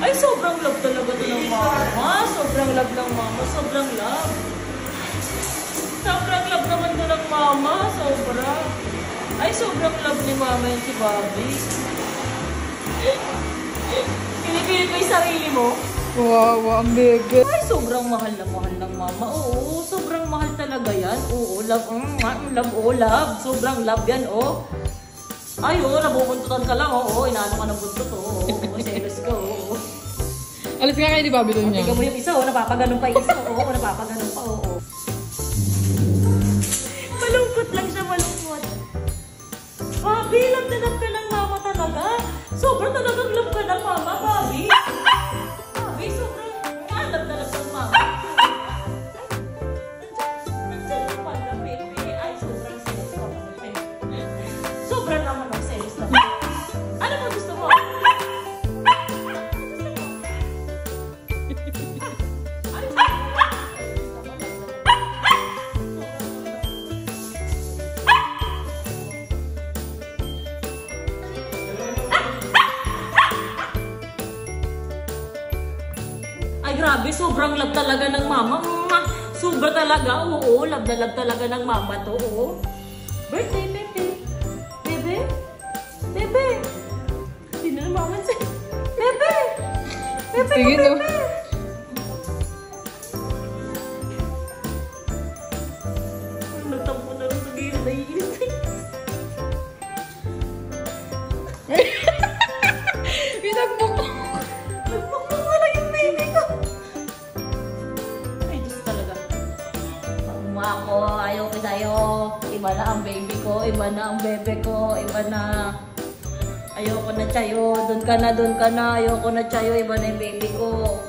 Ay, sobrang love talaga to ng mama. Sobrang love ng mama. Sobrang love. Sobrang love naman to ng mama. Sobra. Ay, sobrang love ni mama yun si Bobby. Pinipilit mo yung sarili mo? Wow, ang bebe. Ay, sobrang mahal na mahal ng mama. Oo, sobrang mahal talaga yan. Oo, love, mm, mm, love, oh, love. Sobrang love yan, oh. Ay, oo, nabubuntutan ka lang, oo. Inaano ka ng buntot, oo. Oo, selos ka, oo. Alis nga kayo ni Bobby doon niya. Tingnan mo yung isa, oh, napapaganon pa yung isa, oo, napapaganon pa, oo. Malungkot lang siya, malungkot. Bobby, love na ng grabe. Sobrang love talaga ng mama. Sobra talaga. Oo, love na love talaga ng mama to. Oo. Birthday, bebe. Bebe? Bebe? Hindi na naman siya. Bebe! Bebe, no? bebe! Nagtampo na rin sa gilid. Pinagbuk Pagma ko, ayaw ko sa'yo. Iba na ang baby ko, iba na ang bebe ko, iba na. Ayoko na sa'yo, doon ka na, doon ka na. Ayoko na sa'yo, iba na yung baby ko.